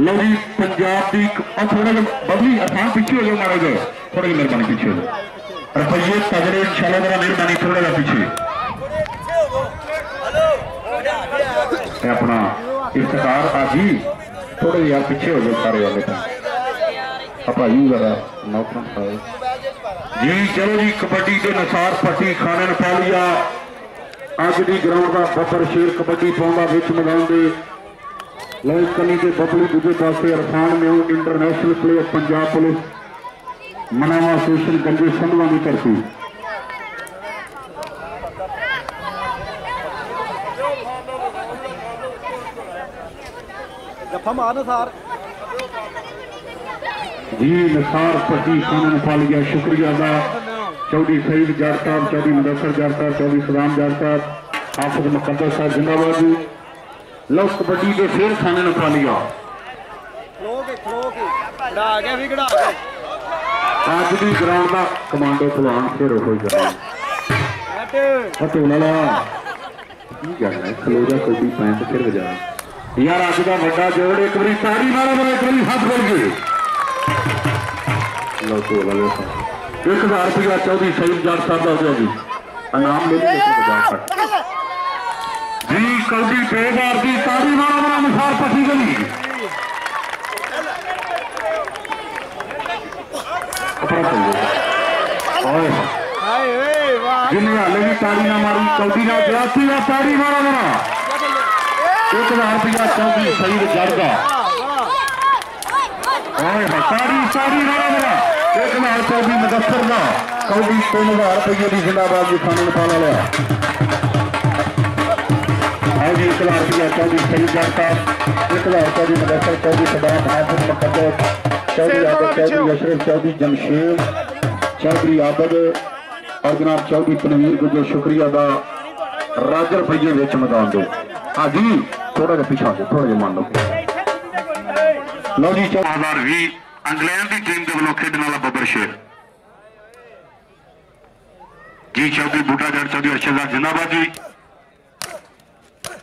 ਲਓ ਜੀ ਪੰਜਾਬ ਦੀ ਉਹ ਥੋੜਾ ਜਿਹਾ ਬਬਲੀ ਆਸਾਨ ਪਿੱਛੇ ਹੋ ਜਾਓ ਮਾੜਾ ਜਿਹਾ ਮਿਹਰਬਾਨੀ ਪਿੱਛੇ ਹੋ ਜਾਓ। ਰੁਪਈਏ ਤਗੜੇ ਇਨਸ਼ਾਅੱਲਾ ਮੇਰਾ ਮਿਹਰਬਾਨੀ ਥੋੜਾ ਜਿਹਾ ਪਿੱਛੇ। ਇਹ ਆਪਣਾ ਇਫਤਖਾਰ ਆਜੀ ਥੋੜੇ ਜਿਹਾ ਪਿੱਛੇ ਹੋ ਜਾਓ ਸਾਰੇ ਵਾਲੇ ਤਾਂ। ਆਪਾਂ ਯੂ ਜ਼ਰਾ ਨੌਕਰਾਂ ਸਾਹਿਬ ਜੀ, ਚਲੋ ਜੀ, ਕਬੱਡੀ ਦੇ ਨਸਾਰ ਪੱਟੀ ਖਾਣੇ ਨਪਾਲੀਆ ਅੱਜ ਦੀ ਗਰਾਊਂਡ ਦਾ ਬੱਬਰ ਸ਼ੇਰ ਕਬੱਡੀ ਪਾਉਂਦਾ ਵਿੱਚ ਮੈਦਾਨ लोहित कली के बबलू दूजे पास इरफान मेहू इंटरनेशनल प्लेयर पंजाब पुलिस मनावा एसोसिएशन गंजे संधवा की धरती जी निसार पट्टी खान पालिया शुक्रिया अदा चौधरी शहीद जाट साहब चौधरी मुदसर जाट साहब चौधरी सदाम जाट साहब हाफिज मुकदर साहब जिंदाबाद जी। ਲਓ ਕਬੱਡੀ ਦੇ ਫੇਰ ਖਾਣੇ ਨਪਾਲੀਆ ਖਲੋ ਕੇ ਖਲੋ ਕੇ। ਗਿਆ ਵੀ ਖੜਾ ਗਿਆ। ਅੱਜ ਦੀ ਗਰਾਊਂਡ ਦਾ ਕਮਾਂਡੋ ਪਹਿਲਵਾਨ ਫਿਰ ਉਹ ਹੀ ਕਰਨਾ। ਬੈਠ ਅਤੇ ਉਹਨਾਂ ਦਾ ਕੀ ਕਰਨਾ ਖਲੋ ਜਾ ਕੋਈ ਪੈਂਟ ਫਿਰ ਵਜਾ। ਯਾਰ ਅੱਜ ਦਾ ਵੱਡਾ ਜੋੜ ਇੱਕ ਵਾਰੀ ਤਾੜੀ ਮਾਰੋ ਮੇਰੇ ਇੱਕ ਵਾਰੀ ਹੱਥ ਬੋਲ ਕੇ। ਲਓ ਤੋਂ ਲਓ। 1000 ਰੁਪਇਆ ਚੌਧਰੀ ਸਈਦ ਜੱਟ ਸਾਹਿਬ ਦਾ ਹੋ ਜੀ। ਇਨਾਮ ਮਿਲ ਗਿਆ 1000 ਤੱਕ ഈ കൗതി പേരാർത്തി താടിമാണവനാണ് സാർ പട്ടികളി जिनमें अलग ताड़ियाँ मारी कौदी ना जाती है ताड़ी मारा मरा एक हज़ार रुपया चौधरी शहीद जड़गा ताड़ी ताड़ी मारा मरा एक हज़ार चौधरी मुजफ्फर का कौदी तीन हज़ार रुपये की जिंदाबाद जी खाने पाला लिया जी इतलार किया चौधरी सही जाता इतलार चौधरी मदरसर चौधरी सदाब हाफिज मुकदर चौधरी आबद चौधरी अशरफ चौधरी जमशेद चौधरी आबद और जनाब चौधरी तनवीर गुजर शुक्रिया का राजर भैया बिच मता दो हाँ जी थोड़ा जहा पिछा दो थोड़ा जहा मान लो लो जी हज़ार भी इंग्लैंड की टीम के वालों खेडने वाला बबर शेर जी चौधरी बूटा जड़ चौधरी अर्शदार जिंदाबाद जी।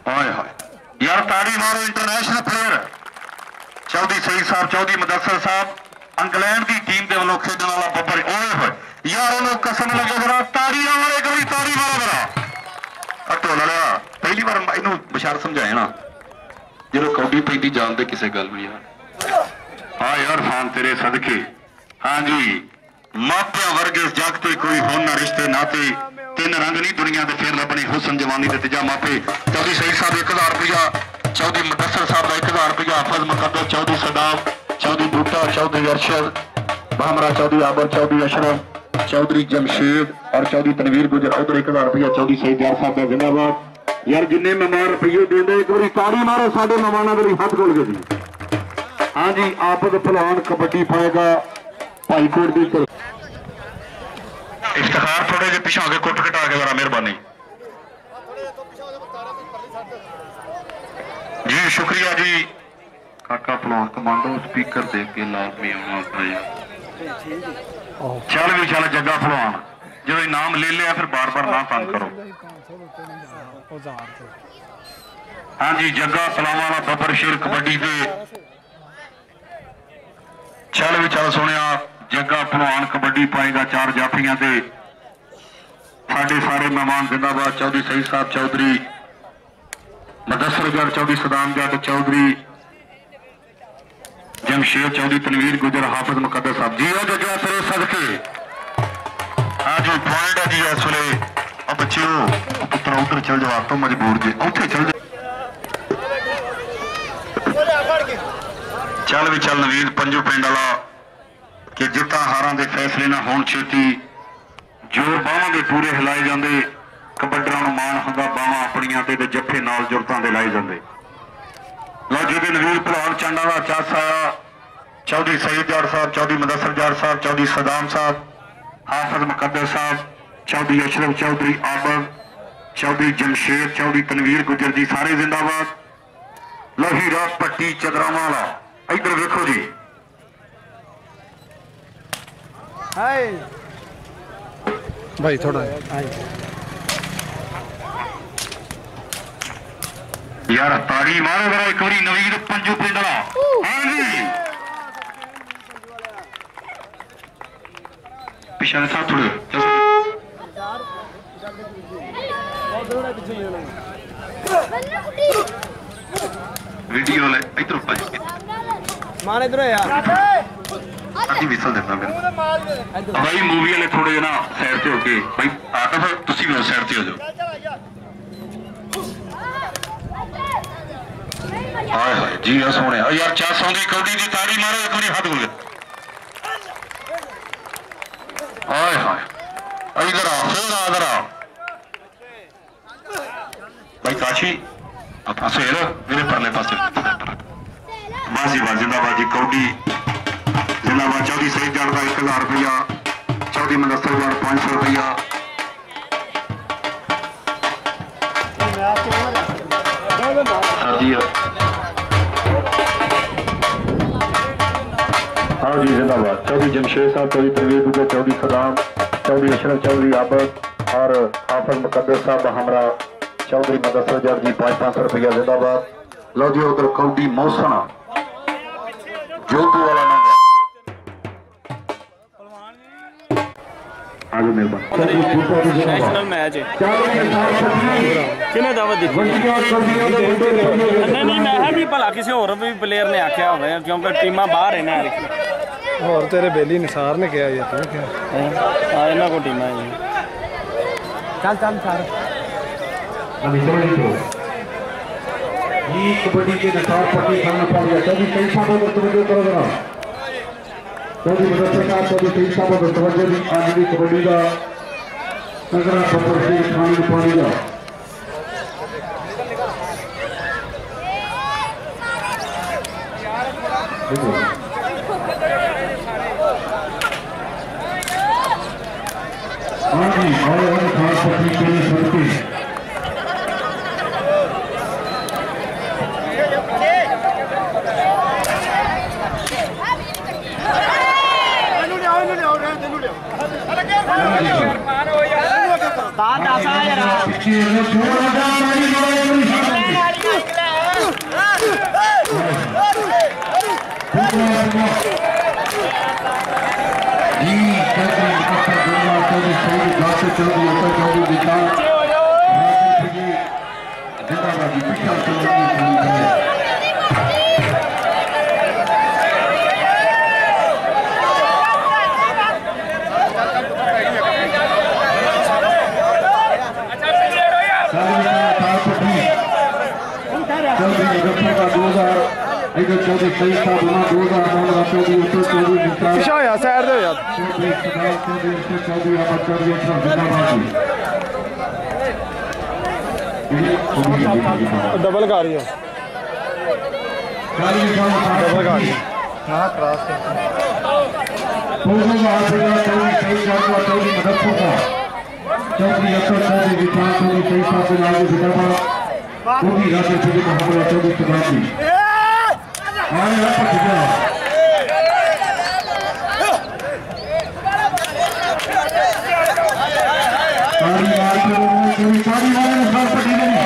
ਹਾਏ ਹਾਏ। ਯਾਰ ਤਾੜੀ ਮਾਰੋ international player Chaudhary Saeed sahib, Chaudhary Mudassar sahib, England ਦੀ ਟੀਮ ਦੇ ਵੱਲੋਂ ਖੇਡਣ ਵਾਲਾ ਬੱਬਰ ਓਏ ਹੋਏ। ਯਾਰ ਉਹਨੂੰ ਕਸਮ ਲੱਗੇ ਜਰਾ ਤਾੜੀ ਨਾ ਮਾਰੇ ਕਰੀ ਤਾੜੀ ਮਾਰੋ ਜਰਾ। ਅਟੋ ਲੜਿਆ ਪਹਿਲੀ ਵਾਰ ਇਹਨੂੰ ਬਸ਼ਾਰ ਸਮਝਾਇਆ ਨਾ। ਜਦੋਂ ਕੌਡੀ ਪੈਂਦੀ ਜਾਣਦੇ ਕਿਸੇ ਗੱਲ ਵੀ ਯਾਰ। ਹਾਂ ਯਾਰ ਖਾਨ ਤੇਰੇ ਸਦਕੇ। ਹਾਂਜੀ। ਮਾਪਿਆਂ ਵਰਗੇ ਇਸ ਜਗ ਤੇ ਕੋਈ ਹੋਣ ਰਿਸ਼ਤੇ ਨਾਤੇ ਤਿੰਨ ਰੰਗ ਨਹੀਂ ਦੁਨੀਆ ਦੇ ਫੇਰ ਲੱਭਣੇ, ਹੁਸਨ, ਜਵਾਨੀ ਦੇ ਤੀਜਾ ਮਾਪੇ। ਚੌਧਰੀ ਸਈਦ ਸਾਹਿਬ 1000 ਰੁਪਇਆ ਚੌਧਰੀ ਮੁਦੱਸਰ ਸਾਹਿਬ ਦਾ 1000 ਰੁਪਇਆ ਹਾਫਜ਼ ਮੁਕੱਦਰ, ਚੌਧਰੀ ਸਦਾਮ ਚੌਧਰੀ ਬੂਟਾ, ਚੌਧਰੀ ਅਰਸ਼ਦ ਬਾਮਰਾ ਚੌਧਰੀ ਆਬਰ, ਚੌਧਰੀ ਅਸ਼ਰਫ, ਚੌਧਰੀ ਜਮਸ਼ੇਦ ਔਰ ਚੌਧਰੀ ਤਨਵੀਰ ਗੁਜਰ, ਉਧਰ 1000 ਰੁਪਇਆ ਚੌਧਰੀ ਸਈਦ ਯਾਰ ਸਾਹਿਬ ਦਾ ਜ਼ਿੰਦਾਬਾਦ। ਯਾਰ, ਜਿੰਨੇ ਮਹਿਮਾਨ ਰੁਪਏ ਦਿੰਦੇ, ਇੱਕ ਵਾਰੀ ਤਾੜੀ ਮਾਰੋ, ਸਾਡੇ ਮਹਿਮਾਨਾਂ ਦੇ ਲਈ ਹੱਥ ਖੋਲ ਕੇ ਜੀ। ਹਾਂਜੀ ਆਪਦ ਭਲਵਾਨ ਕਬੱਡੀ ਪਾਏਗਾ ਭਾਈਕੋਟ ਦੀ ਇਫਤਖਾਰ ਥੋੜੇ ਜਿਹਾ ਪਿਛਾ ਕੇ ਕੁੱਟ ਘਟਾ ਕੇ ਜ਼ਰਾ ਮਿਹਰਬਾਨੀ। ਜੀ ਸ਼ੁਕਰੀਆ ਜੀ। ਕਾਕਾ ਭਲਵਾਨ ਕਮਾਂਡੋ ਸਪੀਕਰ ਦੇ ਕੇ ਲਾਜ਼ਮੀ ਆਉਣਾ ਚਾਹੀਦਾ ਚੱਲ ਵੀ ਚੱਲ ਜੱਗਾ ਭਲਵਾਨ। ਜਦੋਂ ਇਨਾਮ ਲੈ ਲਿਆ ਫਿਰ ਬਾਰ-ਬਾਰ ਨਾ ਤੰਗ ਕਰੋ। ਹਾਂਜੀ ਜੱਗਾ ਸਲਾਮਾਂ ਵਾਲਾ ਬੱਬਰ ਸ਼ੇਰ ਕਬੱਡੀ ਦੇ। ਚੱਲ ਵੀ ਚੱਲ ਸੁਣਿਆ ਜੱਗਾ ਭਲਵਾਨ ਕਬੱਡੀ ਪਾਏਗਾ ਚਾਰ ਜਾਫੀਆਂ ਤੇ। ਸਾਡੇ ਸਾਰੇ ਮਹਿਮਾਨ ਜ਼ਿੰਦਾਬਾਦ, ਚੌਧਰੀ ਸਹੀ ਸਾਹਿਬ ਚੌਧਰੀ ਮਦਸਰ ਚੌਧਰੀ ਸਦਾਮ ਚੌਧਰੀ, ਜਮਸ਼ੇਰ ਚੌਧਰੀ ਤਨਵੀਰ ਗੁਜਰ, ਹਾਫਿਜ਼ ਮੁਕੱਦਰ ਸਾਹਿਬ। ਜੀ ਉਹ ਜੱਗਾ ਤੇਰੇ ਸਦਕੇ। ਅੱਜ ਪੁਆਇੰਟ ਹੈ ਜੀ ਇਸ ਵੇਲੇ। ਆ ਬੱਚਿਓ, ਪੁੱਤਰ ਉਧਰ ਚੱਲ ਜਾ ਤੋਂ ਮਜਬੂਰ ਜੇ। ਉੱਥੇ ਚੱਲ ਜਾ ਚੱਲ ਵੀ ਚੱਲ ਨਵੀਰ ਪੰਜੂ ਪਿੰਡ ਵਾਲਾ। ਕਿ ਜਿੱਤਾਂ ਹਾਰਾਂ ਦੇ ਫੈਸਲੇ ਨਾ ਹੋਣ ਛੇਤੀ। ਜੋਰ ਬਾਹਾਂ ਦੇ ਪੂਰੇ ਹਿਲਾਏ ਜਾਂਦੇ, ਕਬੱਡਰਾਂ ਨੂੰ ਮਾਣ ਹੁੰਦਾ, ਬਾਹਾਂ ਆਪਣੀਆਂ ਤੇ ਤੇ ਜੱਫੇ ਨਾਲ ਜੁਰਤਾਂ ਦੇ ਲਾਏ ਜਾਂਦੇ। ਲਓ ਜਿਹਦੇ ਨਵੀਰ ਭਲਵਾਨ ਚਾਂਡਾ ਦਾ ਚਾਸ ਚੌਧਰੀ ਸਈਦ ਜਾੜ ਸਾਹਿਬ, ਚੌਧਰੀ ਮਦਸਰ ਜਾੜ ਸਾਹਿਬ, ਚੌਧਰੀ ਸਦਾਮ ਸਾਹਿਬ ਹਾਫਿਜ਼ ਮੁਕੱਦਰ ਸਾਹਿਬ, ਚੌਧਰੀ ਅਸ਼ਰਫ, ਚੌਧਰੀ ਆਬਦ, ਚੌਧਰੀ ਜਮਸ਼ੇਦ, ਚੌਧਰੀ ਤਨਵੀਰ ਗੁਜਰ ਜੀ, ਸਾਰੇ ਜ਼ਿੰਦਾਬਾਦ। ਲਓ ਹੀਰਾ ਪੱਟੀ ਚਦਰਾਵਾਂ ਵਾਲਾ। ਇੱਧਰ ਵੇਖੋ ਜੀ। ਹਾਏ ਭਾਈ ਥੋੜਾ ਹਾਏ ਯਾਰ ਤਾੜੀ ਮਾਰੋ ਜਰਾ ਇੱਕ ਵਾਰੀ ਨਵੀਦ ਪੰਜੂ ਪਿੰਡ ਵਾਲਾ ਹਾਂਜੀ ਪਿਛਲੇ ਸਾਥ ਥੋੜੇ ਵੀਡੀਓ ਲੈ ਇਧਰ ਭਾਜੀ ਮਾਰ ਇਧਰੋਂ ਯਾਰ ਅੱਧੀ ਵਿਸਲ ਦਿੰਦਾ ਮੈਨੂੰ ਬਾਈ ਮੂਵੀ ਵਾਲੇ ਥੋੜੇ ਜਿਹਾ ਨਾ ਸਾਈਡ ਤੇ ਹੋ ਕੇ ਬਾਈ ਆ ਤਾਂ ਫਿਰ ਤੁਸੀਂ ਵੀ ਸਾਈਡ ਤੇ ਹੋ ਜਾਓ ਹਾਏ ਹਾਏ ਜੀ ਆ ਸੋਹਣਿਆ ਯਾਰ 400 ਦੀ ਕੌਡੀ ਦੀ ਤਾੜੀ ਮਾਰੋ ਇੱਕ ਵਾਰੀ ਹੱਥ ਗੁਲ ਹਾਏ ਹਾਏ ਇਧਰ ਆ ਫੇਰ ਆ ਇਧਰ ਆ ਬਾਈ ਕਾਸ਼ੀ ਆ ਪਾਸੇ ਇਹਦਾ ਮੇਰੇ ਪਰਲੇ ਪਾਸੇ ਬਾਜੀ ਬਾਜੀ ਜਿੰਦਾਬਾਦ ਜੀ ਕੌਡੀ इलावा चौधरी सही जान का एक हज़ार रुपया चौधरी मुदसर जान सौ रुपया। हाँ।, हाँ। जी जिंदाबाद चौधरी जमशेद साहब चौधरी परवेज दुबे चौधरी सदाम चौधरी अशरफ चौधरी आबद और हाफर मुकदर साहब हमारा चौधरी मदसर जी पाँच पाँच सौ रुपया। जिंदाबाद लो जी उधर कौटी मौसना। जोधपुर वाला चालू मेरे नेशनल मैच है। किने दावत दी? नहीं नहीं मैं भी भला किसी और भी प्लेयर ने आख्या होवे क्योंकि टीमा बाहर है ना और तेरे बेली निसार ने तो, क्या ये तू क्या? आ इना को टीम है। चल चल सर अभी तो नहीं तो। ये कबड्डी के निसार पट्टी सामने पड़ गया। तभी कई सालों तक जो करोगे ना ಕವಿ ಮೃತಕ ಕವಿ ಕೈತಾಪದ ಸವಜನಿ ಆಗಲಿ ಕಬಡ್ಡಿಗ ನಗರ ಪತ್ರಕ್ಕೆ ಕಾನೂನು ಪಾಡಿಗ ಹಾಗೆ ಅವರನ್ನು ಕಾಪಾಡಿ ಸಮಿತಿ पानी का हाँ डबल तेईस का गुना दो राम राष्ट्र जी उत्तर चौधरी विस्तार शाह यहाँ से आर दो यार उत्तर चौधरी आप कर दिए उत्तर जिंदाबाद डबल गाड़ी है डबल गाड़ी हाँ क्रॉस पूर्व में आप तेईस का गुना चौधरी मददपुर का चौधरी उत्तर चौधरी विस्तार चौधरी तेईस का गुना आगे जिंदाबाद पूर्वी राज्य चौधरी महाराज चौधरी सुभाष जी गई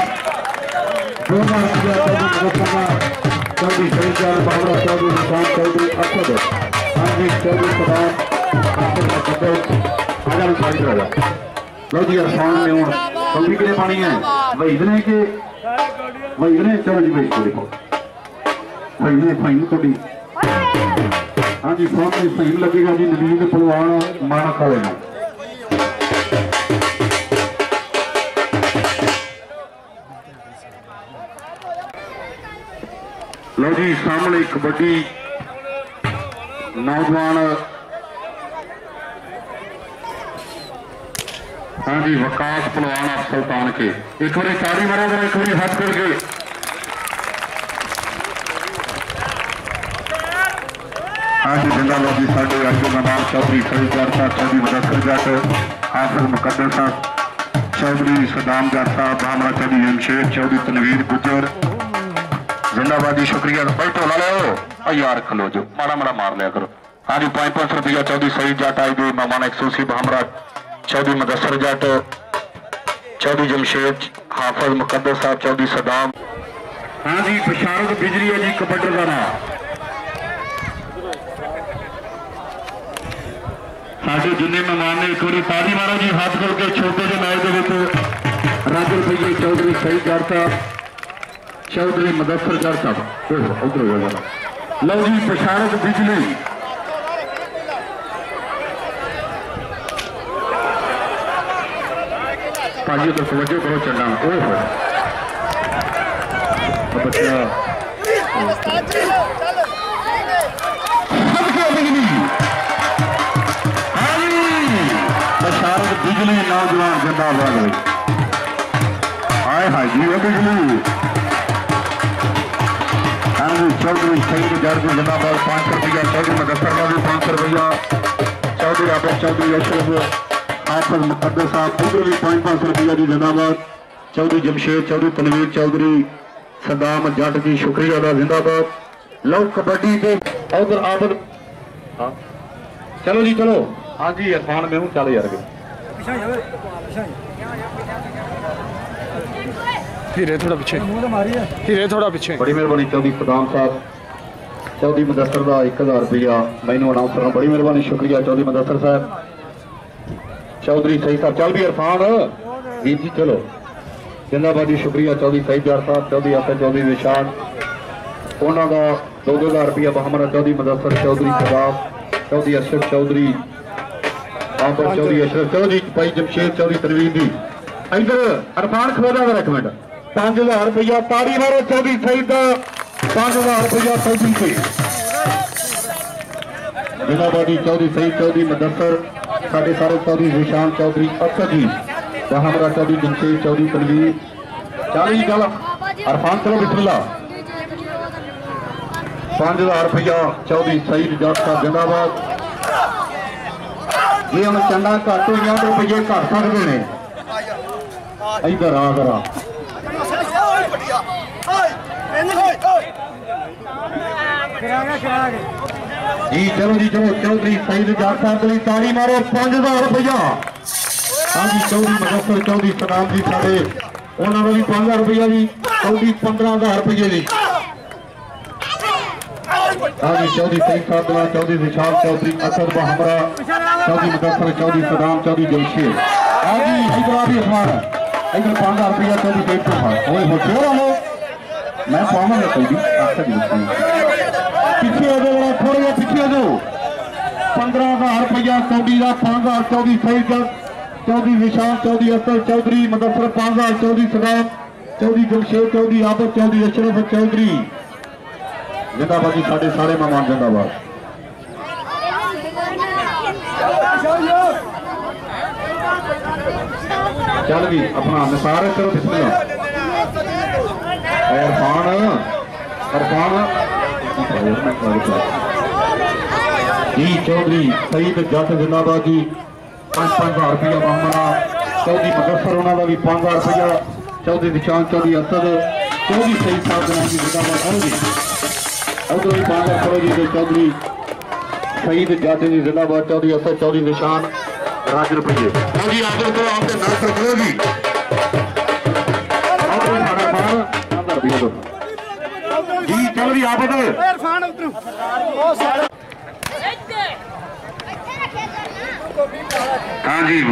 दो बार किया चौधरी मुजफ्फर बाबरा चौधरी निशान चौधरी असद हाजी चौधरी सदाम अख्तर मुकद्दर आजा भी सारी तरह लो जी आसान में हूँ कभी के लिए पानी है? भाई, इतने के भाई, इतने, चलो जी, भाई देखो। फाइने फाइन थोड़ी हाँ जी सामने फाइन लगेगा जी नवीन पलवान माना कॉलेज लो जी सामने कबड्डी नौजवान हाँ जी वकास पलवान आप सुल्तान के एक बार तारी मारो जरा एक बार हाथ करके आज जिला लोधी साढ़े आयु मनाम चौधरी फरीदार साहब, चौधरी मुदसर जट आसर मुकदर साहब, चौधरी सदाम जट साहब, भामरा चौधरी जमशेद चौधरी तनवीर गुजर जिंदाबादी, शुक्रिया। बैठो ला लो यार खलो जो माड़ा माड़ा मार लिया करो। हाँ जी पाँच पाँच रुपया चौधरी फरीद जट आई गई मामाना एक्सूसी भामरा, चौधरी मुदसर जट, चौधरी जमशेद हाफज मुकदर साहब, चौधरी सदाम। हाँ जी बशारत बिजली है जी कबड्डर का नाम ਸਾਡੇ ਜਿੰਨੇ ਮਹਿਮਾਨ ਨੇ ਇੱਕ ਵਾਰੀ ਤਾੜੀ ਮਾਰੋ ਜੀ ਹੱਥ ਜੋੜ ਕੇ ਛੋਟੇ ਜਿਹੇ ਮੈਚ ਦੇ ਵਿੱਚ ਰਾਜੂ ਰੁਪਈਏ ਚੌਧਰੀ ਸਹੀ ਜੜ ਸਾਹਿਬ ਚੌਧਰੀ ਮਦਫਰ ਜੜ ਸਾਹਿਬ ਉਹ ਉਧਰ ਹੋ ਗਿਆ ਲਓ ਜੀ ਬਸ਼ਾਰਤ ਬਿਜਲੀ ਭਾਜੀ ਤੋਂ ਤਵੱਜੋ ਕਰੋ ਚੱਲਾਂ ਓਏ ਹੋਏ ਉਹ ਬੱਚਾ ਨੌਜਵਾਨ ਜਿੰਦਾਬਾਦ ਹੋਈ ਹਾਏ ਹਾਏ, ਜੀ ਉਹ ਬਿਜਲੀ ਹਾਂਜੀ ਚੌਧਰੀ ਸਈਦ ਜਰਗ ਜਿੰਦਾਬਾਦ 500 ਰੁਪਇਆ ਚੌਧਰੀ ਮਦਸਰ ਦਾ ਵੀ 500 ਰੁਪਇਆ ਚੌਧਰੀ ਆਬਦ ਚੌਧਰੀ ਅਸ਼ਰਫ ਹਾਫਿਜ਼ ਮੁਕੱਦਰ ਸਾਹਿਬ ਉਧਰ ਵੀ 500 ਰੁਪਇਆ ਦੀ ਜਿੰਦਾਬਾਦ। ਚੌਧਰੀ ਜਮਸ਼ੇਦ, ਚੌਧਰੀ ਤਨਵੀਰ, ਚੌਧਰੀ ਸਦਾਮ ਜੱਟ ਜੀ, ਸ਼ੁਕਰੀਆ ਦਾ ਜਿੰਦਾਬਾਦ। ਲਓ ਕਬੱਡੀ ਤੇ ਉਧਰ ਆਬਦ ਹਾਂ। ਚਲੋ ਜੀ, ਚਲੋ। ਹਾਂਜੀ ਇਰਫਾਨ ਮੈਨੂੰ ਚੱਲ ਯਾਰ ਹੀਰੇ ਥੋੜਾ ਪਿੱਛੇ। ਹੀਰੇ ਥੋੜਾ ਪਿੱਛੇ। ਬੜੀ ਮਿਹਰਬਾਨੀ ਚੌਧਰੀ ਸਦਾਮ ਸਾਹਿਬ। ਚੌਧਰੀ ਮਦਸਰ ਦਾ 1000 ਰੁਪਇਆ ਮੈਨੂੰ ਅਨਾਉਂਸਰ ਨੂੰ ਬੜੀ ਮਿਹਰਬਾਨੀ ਸ਼ੁਕਰੀਆ ਚੌਧਰੀ ਮਦਸਰ ਸਾਹਿਬ। ਚੌਧਰੀ ਸਹੀ ਸਾਹਿਬ ਚੱਲ ਵੀ ਇਰਫਾਨ। ਵੀਰ ਜੀ ਚਲੋ। ਜਿੰਦਾਬਾਦ ਸ਼ੁਕਰੀਆ ਚੌਧਰੀ ਸਹੀ ਜਾਰ ਸਾਹਿਬ ਚੌਧਰੀ ਆਸਾ ਚੌਧਰੀ ਨਿਸ਼ਾਨ। ਉਹਨਾਂ ਦਾ 2000 ਰੁਪਇਆ ਬਹਮਰਾ ਚੌਧਰੀ ਮਦਸਰ ਚੌਧਰੀ ਸਦਾਮ ਚੌਧਰੀ ਅਸ਼ਰਫ ਚੌਧਰੀ ਆਪਰ ਚੌਧਰੀ ਅਸ਼ਰਫ ਚੌਧਰੀ ਭਾਈ ਜਮਸ਼ੇਦ ਚੌਧਰੀ ਤਨਵੀਰ ਦੀ ਇਧਰ ਅਰਫਾਨ ਖਲੋਦਾ ਦਾ ਇੱਕ ਮਿੰਟ 5000 ਰੁਪਇਆ ਤਾੜੀ ਮਾਰੋ ਚੌਧਰੀ ਸਈਦ ਦਾ 5000 ਰੁਪਇਆ ਚੌਧਰੀ ਤੇ ਜਿਨਾਬਾਦੀ ਚੌਧਰੀ ਸਈਦ ਚੌਧਰੀ ਮਦਸਰ ਸਾਡੇ ਸਾਰੇ ਚੌਧਰੀ ਨਿਸ਼ਾਨ ਚੌਧਰੀ ਅਫਸਰ ਜੀ ਬਹਮਰਾ ਚੌਧਰੀ ਜਮਸ਼ੇਦ ਚੌਧਰੀ ਤਨਵੀਰ ਚੱਲ ਜੀ ਚੱਲ ਅਰਫਾਨ ਚਲੋ ਬਿਸਮਿਲ੍ਲਾ 5000 ਰੁਪਇਆ ਚੌਧਰੀ ਸਈਦ ਜੱਟ ਸਾਹਿਬ ਜਿੰਦਾਬਾਦ ਜੇ ਹੁਣ ਚੰਡਾ ਘੱਟ ਹੋਈਆਂ ਤੇ ਰੁਪਏ ਘੱਟ ਸਕਦੇ ਨੇ ਇਧਰ ਆ ਕਰਾ। ਜੀ, ਚਲੋ ਜੀ, ਚਲੋ, ਚੌਧਰੀ ਸਈਦ ਜੱਟ ਲਈ ਤਾੜੀ ਮਾਰੋ 5000 ਰੁਪਇਆ ਹਾਂਜੀ, ਚੌਧਰੀ ਮਜ਼ਫਰ, ਚੌਧਰੀ ਸਨਾਮ ਜੀ ਸਾਡੇ। ਉਹਨਾਂ ਨੂੰ ਵੀ 5000 ਰੁਪਇਆ ਜੀ, ਚੌਧਰੀ 15000 ਰੁਪਏ ਦੀ ਹਾਂਜੀ, ਚੌਧਰੀ ਸਈਦ ਸਾਹਿਬ ਦਾ ਚੌਧਰੀ ਵਿਸ਼ਾਲ ਚੌਧਰੀ ਅਸਦ ਬਹਮਰਾ। चौधरी मुदस्सर चौधरी सदाम, चौधरी जमशेर आज हैदराबादी स्मारक इधर पांडा रुपया चौधरी पेट पर था ओए, हो छोरा हो। मैं पावन है चौधरी। आपका जी पीछे हो जाओ, जरा थोड़ा या पीछे हो जाओ। पंद्रह हज़ार रुपया, चौधरी का पाँच हज़ार, चौधरी सईद चौधरी विशाल चौधरी अफसर चौधरी मुदस्सर पाँच हज़ार, चौधरी सदाम, चौधरी जमशेर चौधरी आबद चौधरी अशरफ, चौधरी। जिंदाबाद जी साढ़े सारे मेहमान जिंदाबाद। चल गई अपना निसार करो बिस्मिल्लाह इरफान जी चौधरी सईद जट जिंदाबाद जी पाँच पाँच हज़ार रुपया मामला चौधरी मुजफ्फर उन्होंने भी पाँच हज़ार रुपया चौधरी निशान चौधरी असद चौधरी सईद साहब जनाब जी जिंदाबाद करो उधर भी पाँच हज़ार करो जी चौधरी सईद जट जी जिंदाबाद चौधरी असद चौधरी निशान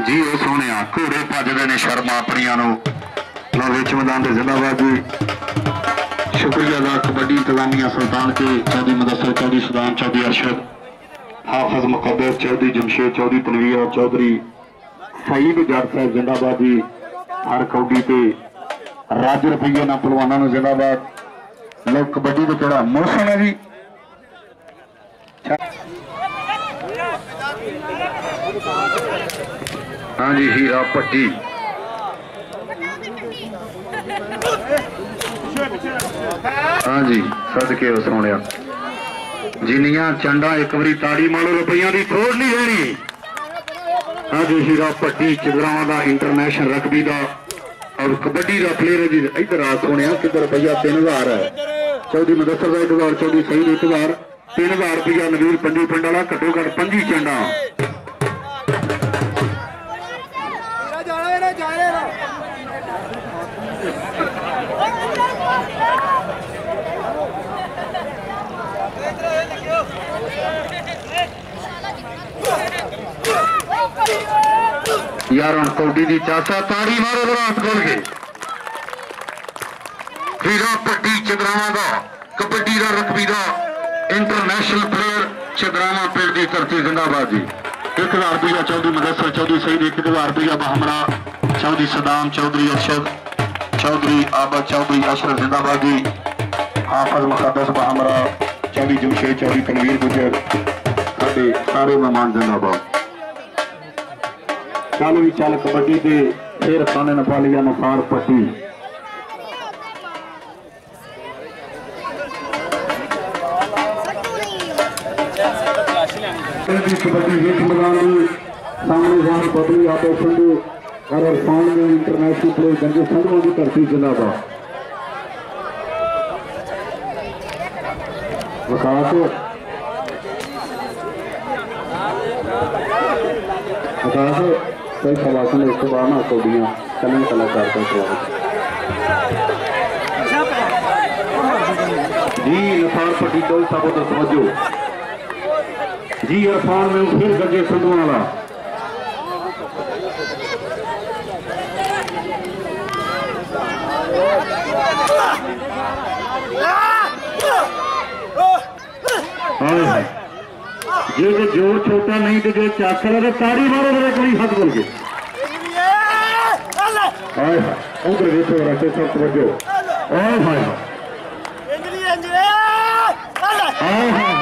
ਜੀ ਉਹ ਸੋਹਣਿਆ ਘੋੜੇ ਭੱਜਦੇ ਨੇ ਸ਼ਰਮ ਆਪਣੀਆਂ ਨੂੰ। ਲੋ ਵਿੱਚ ਮੈਦਾਨ ਦੇ ਜ਼ਿੰਦਾਬਾਦ ਜੀ। ਸ਼ੁਕਰੀਆ ਦਾ ਕਬੱਡੀ ਇੰਤਜ਼ਾਮੀਆ ਸੁਲਤਾਨ ਕੇ, ਚੌਧਰੀ ਮਦਸਰ, ਚੌਧਰੀ ਸੁਦਾਮ, ਚੌਧਰੀ ਅਰਸ਼ਦ। ਹਾਫਿਜ਼ ਮੁਕੱਦਰ, ਚੌਧਰੀ ਜਮਸ਼ੇਦ, ਚੌਧਰੀ ਤਨਵੀਰ, ਚੌਧਰੀ ਸਈਦ ਜੱਟ ਸਾਹਿਬ, ਜ਼ਿੰਦਾਬਾਦ ਜੀ। ਹਰ ਕੌਡੀ ਤੇ ਰਾਜ ਰੁਪਈਏ ਨਾਲ ਪਹਿਲਵਾਨਾਂ ਨੂੰ ਜ਼ਿੰਦਾਬਾਦ। ਲੋ ਕਬੱਡੀ ਦਾ ਕਿਹੜਾ ਮੌਸਮ ਹੈ ਜੀ। ਹਾਂਜੀ, ਹੀਰਾ ਪੱਟੀ। ਹਾਂਜੀ, ਸਦਕੇ ਉਸ ਸੋਹਣਿਆ। ਜਿੰਨੀਆਂ ਚੰਡਾ ਇੱਕ ਵਾਰੀ ਤਾੜੀ ਮਾਰੋ, ਰੁਪਈਆਂ ਦੀ ਥੋੜ ਨਹੀਂ ਰਹਿਣੀ ਹਾਂਜੀ, ਹੀਰਾ ਪੱਟੀ, ਚਿਗਰਾਵਾਂ ਦਾ ਇੰਟਰਨੈਸ਼ਨਲ ਰਗਬੀ ਦਾ। ਔਰ ਕਬੱਡੀ ਦਾ ਪਲੇਅਰ ਜੀ, ਇੱਧਰ ਆ ਸੋਹਣਿਆ, ਕਿੱਧਰ ਰੁਪਈਆ 3000 ਹੈ। ਚੌਧਰੀ ਮੁਦੱਸਰ ਦਾ 1000 ਚੌਧਰੀ ਸਹੀਦ 1000 3000 ਰੁਪਈਆ ਨਵੀਰ ਪੰਜੀ ਪਿੰਡ ਵਾਲਾ, ਘੱਟੋ ਘੱਟ 25 ਚੰਡਾ। ना जाए ना यार हम कौडी की चाचा ताड़ी मारो विराट खोल के। हीरा पट्टी चदरावा का कबड्डी का रकबी का इंटरनेशनल प्लेयर चदरावा पिंड की धरती जिंदाबाद जी। एक हज़ार रुपया चौधरी मदरसा चौधरी सही एक हज़ार रुपया बहमरा चौधरी सदाम, चौधरी अशर चौधरी आबा, चौधरी अशर जिंदाबादी। हाफज मुकदस बहमरा चौधरी जमशेद, चौधरी तनवीर गुजर साढ़े सारे मेहमान जिंदाबाद। चल भी चल कबड्डी के फिर खाने नपालिया नफार पटी कबड्डी सामने जहाँ पटनी आटो संडू और इरफान में इंटरनेशनल प्लेयर गंजे संधु की धरती जिंदाबाद विकास विकास कई सवासन एक बार ना कौड़ियाँ कलन कलाकार का स्वागत जी नसार पट्टी दो सबको तो समझो। जी, इरफान, में फिर गंजे संधू वाला। जे जो ज़ोर छोटा नहीं तो जो चाकर है ताड़ी मारो, मेरे कोई हाथ बोल के हाय हाय, उधर देखो रखे सब तवज्जो हाय हाय। हाय हाय हाय।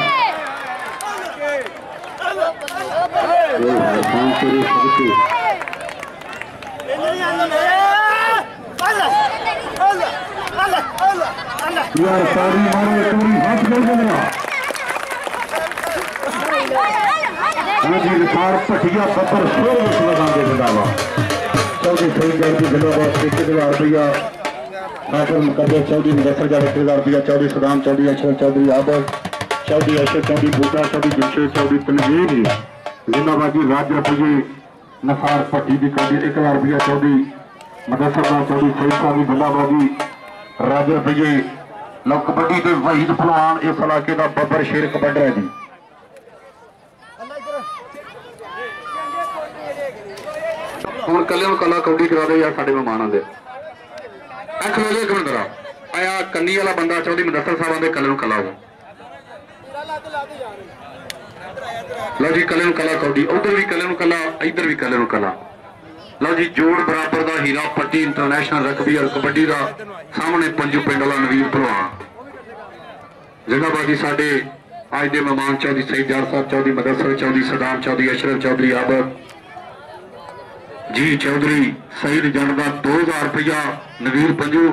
ओए हाय शाम तेरी सबकी यार, ताड़ी मारो पूरी हाथ बोल। के पटिया बब्बर शोर विश्व मैदान के जिंदाबाद। चौधरी सही जय की जिंदाबाद एक हज़ार रुपया हाफिज मुकद्दर चौधरी मुजफ्फर का एक हज़ार रुपया चौधरी सदाम, चौधरी अशरफ चौधरी आबद चौधरी अशरफ चौधरी बूटा चौधरी जमशेद चौधरी तनवीर। जी जिंदाबाद जी राज रुपये नफार पट्टी की कौड़ी एक हज़ार रुपया चौधरी मदसर का चौधरी सईद साहब जी जिंदाबाद। जी राज रुपये लो कबड्डी के वहीद फलवान इस इलाके का बब्बर शेर कबड्डर है जी। ਹੁਣ ਕੱਲੇ ਨੂੰ ਕਲਾ ਕੌਡੀ ਕਰਾ ਦੇ ਯਾਰ ਸਾਡੇ ਮਹਿਮਾਨਾਂ ਦੇ ਅੱਖ ਲਾ ਇੱਕ ਮਿੰਟ ਰਾ ਆਇਆ ਕੰਨੀ ਵਾਲਾ ਬੰਦਾ ਚੌਧਰੀ ਮਦਸਰ ਸਾਹਿਬਾਂ ਦੇ ਕੱਲੇ ਨੂੰ ਕਲਾ ਹੋ ਲਓ ਜੀ ਕੱਲੇ ਨੂੰ ਕਲਾ ਕੌਡੀ ਉਧਰ ਵੀ ਕੱਲੇ ਨੂੰ ਕਲਾ ਇੱਧਰ ਵੀ ਕੱਲੇ ਨੂੰ ਕਲਾ ਲਓ ਜੀ, ਜੋੜ ਬਰਾਬਰ ਦਾ ਹੀਰਾ, ਪੱਟੀ ਇੰਟਰਨੈਸ਼ਨਲ ਰਗਬੀ ਔਰ ਕਬੱਡੀ ਦਾ ਸਾਹਮਣੇ ਪੰਜੂ ਪਿੰਡ ਵਾਲਾ ਨਵੀਰ ਭਲਵਾਨ। ਜਿਹੜਾ ਬਾਕੀ ਸਾਡੇ, ਅੱਜ ਦੇ ਮਹਿਮਾਨ ਚੌਧਰੀ ਸਈਦ ਜਾਰ ਸਾਹਿਬ ਚੌਧਰੀ ਮਦਸਰ ਚੌਧਰੀ ਸਦਾਮ ਚੌਧਰੀ, ਅਸ਼ਰਫ ਚੌਧਰੀ, ਆਬਦ। ਜੀ ਚੌਧਰੀ ਸਈਦ ਜੰਡ ਦਾ 2000 ਰੁਪਇਆ ਨਵੀਰ ਪੰਜੂ,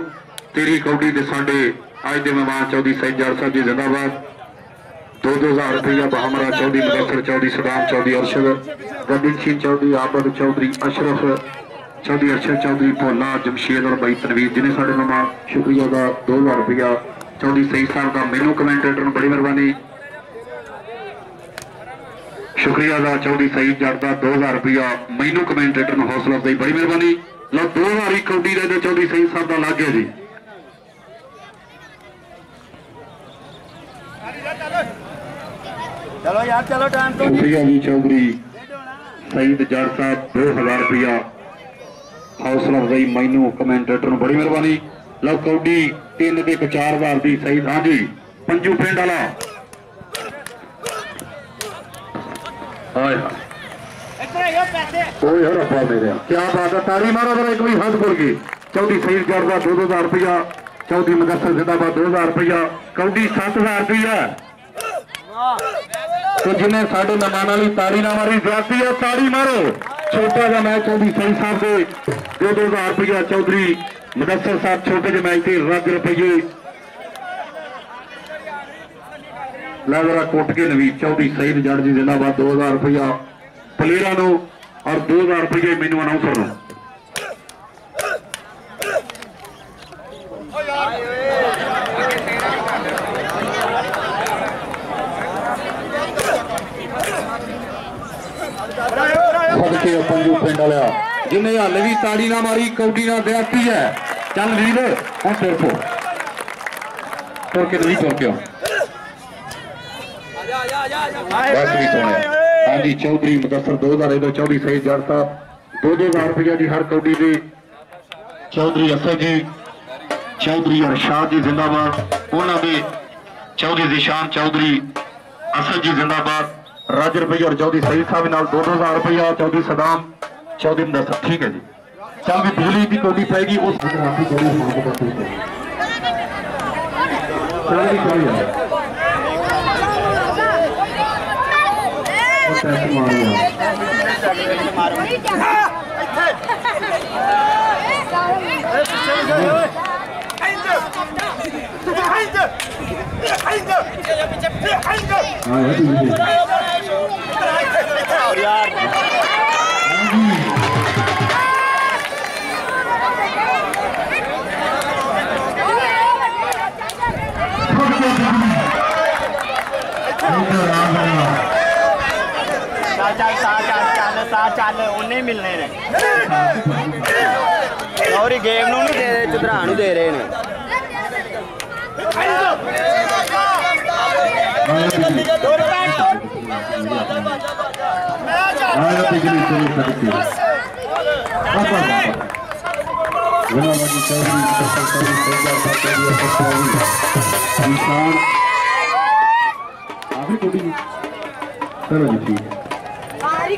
ਤੇਰੀ ਕੌਡੀ ਦੇ ਸਾਡੇ ਅੱਜ ਦੇ ਮਹਿਮਾਨ ਚੌਧਰੀ ਸਈਦ ਜਾਰ ਸਾਹਿਬ ਜੀ ਜ਼ਿੰਦਾਬਾਦ। 2000 ਰੁਪਇਆ ਬਹਮਰਾ ਚੌਧਰੀ ਮੁਦੱਸਰ ਚੌਧਰੀ ਸਦਾਮ ਚੌਧਰੀ ਅਰਸ਼ਦ ਗੰਦਿਕ ਚੌਧਰੀ ਆਬਦ ਚੌਧਰੀ ਅਸ਼ਰਫ, ਚੌਧਰੀ ਅਰਸ਼ਦ ਚੌਧਰੀ ਭੋਲਾ, ਜਮਸ਼ੇਦ ਔਰ ਬਾਈ ਤਨਵੀਰ ਜੀ ਨੇ ਸਾਡੇ ਮਹਿਮਾਨ। ਸ਼ੁਕਰੀਆ ਦਾ 2000 ਰੁਪਇਆ ਚੌਧਰੀ ਸਹੀ ਸਾਹਿਬ ਦਾ ਮੈਨੂੰ ਕਮੈਂਟੇਟਰ ਨੂੰ ਬੜੀ ਮਿਹਰਬਾਨੀ। ਸ਼ੁਕਰੀਆ ਦਾ ਚੌਧਰੀ ਸਈਦ ਜੱਟ ਦਾ 2000 ਰੁਪਇਆ ਮੈਨੂੰ ਕਮੈਂਟੇਟਰ ਨੂੰ ਹੌਸਲਾ ਅਫਜ਼ਾਈ ਬੜੀ ਮਿਹਰਬਾਨੀ। ਲਓ 2000 ਹੀ ਕੌਡੀ ਦਾ ਤੇ ਚੌਧਰੀ ਸਈਦ ਸਾਹਿਬ ਦਾ ਲੱਗ ਗਿਆ ਜੀ। ਚਲੋ ਯਾਰ ਚਲੋ ਟਾਈਮ ਤੋਂ। ਸ਼ੁਕਰੀਆ ਜੀ ਚੌਧਰੀ। ਸਈਦ ਜੱਟ ਸਾਹਿਬ 2000 ਰੁਪਇਆ ਹੌਸਲਾ ਅਫਜ਼ਾਈ ਮੈਨੂੰ ਕਮੈਂਟੇਟਰ ਨੂੰ ਬੜੀ ਮਿਹਰਬਾਨੀ। ਲਓ ਕੌਡੀ ਤਿੰਨ ਤੇ ਇੱਕ ਚਾਰ ਵਾਰ ਦੀ ਸਈਦ ਹਾਂਜੀ ਪੰਜੂ ਪਿੰਡ ਵਾਲਾ। ਹਾਏ ਹਾਏ ਓਏ ਹੋ ਰੱਬਾ ਮੇਰੇ ਕੀ ਬਾਤ ਹੈ, ਤਾੜੀ ਮਾਰੋ ਜਰਾ ਇੱਕ ਵੀ ਹੱਥ ਬੋਲ ਕੇ। ਚੌਧਰੀ ਸਈਦ ਜੱਟ ਦਾ 2000 ਰੁਪਇਆ ਚੌਧਰੀ ਮਦਰਸਾ ਜ਼ਿੰਦਾਬਾਦ 2000 ਰੁਪਇਆ ਕੌਡੀ 7000 ਰੁਪਇਆ ਤੇ ਜਿਹਨੇ ਸਾਡੇ ਮਹਿਮਾਨਾਂ ਲਈ ਤਾੜੀ ਨਾ ਮਾਰੀ ਜ਼ਿਆਦਤੀ ਹੈ ਤਾੜੀ ਮਾਰੋ। ਛੋਟਾ ਜਿਹਾ ਮੈਚ ਚੌਧਰੀ ਸਹੀ ਸਾਹਿਬ ਦੇ। 2000 ਰੁਪਇਆ ਚੌਧਰੀ ਮਦਸਰ ਸਾਹਿਬ ਛੋਟੇ ਜਿਹੇ ਮੈਚ ਤੇ ਰੱਜ ਰੁਪਏ ਲੈ ਜਰਾ ਕੁੱਟ ਕੇ ਨਵੀਦ ਚੌਧਰੀ ਸਹੀਦ ਜੜ ਜੀ ਜਿੰਦਾਬਾਦ 2000 ਰੁਪਇਆ ਪਲੇਰਾਂ ਨੂੰ ਔਰ 2000 ਰੁਪਏ ਮੈਨੂੰ ਅਨਾਉਂਸਰ ਨੂੰ। ਪਿੰਡ ਵਾਲਿਆ, ਜਿਨੇ ਹਾਲੇ ਵੀ ਤਾੜੀ ਨਾ ਮਾਰੀ, ਕੌਡੀ ਨਾਲ ਦੇਤੀ ਹੈ। ਚੱਲ ਵੀਰ, ਹੁਣ ਤੁਰ ਪੋ। ਤੁਰ ਕੇ ਨਹੀਂ ਤੁਰ ਕੇ वास्तविक होना हाँ जी, चौधरी मुदसर दो हज़ार एलो चौधरी सही जड़ साहब। दो दो हज़ार रुपया जी हर कौडी जी चौधरी असद जी, चौधरी अरशाद जी जिंदाबाद। उन्होंने चौधरी जिशान चौधरी असद जी जिंदाबाद। राजर भाई और चौधरी सही साहब नाल दो हज़ार रुपया, चौधरी सदाम, चौधरी मुदसर ठीक है जी। चल भी बिजली की कौटी पाएगी, उस चौधरी। ਠੀਕ ਹੈ ਚੱਲ ਵੀ ਕੋਈ ਆ ਉਹ ਟੈਸਟ ਮਾਰਿਆ ਹਾਂ ਇਹ ਵੀ ਯਾਰ ਚੱਲ ਚੱਲ चाल साल चाल साल चाल उन्हें मिलने और गेम नू दे रहे, चुदरा दे रहे ने चलो जी, ठीक है। ਦੀ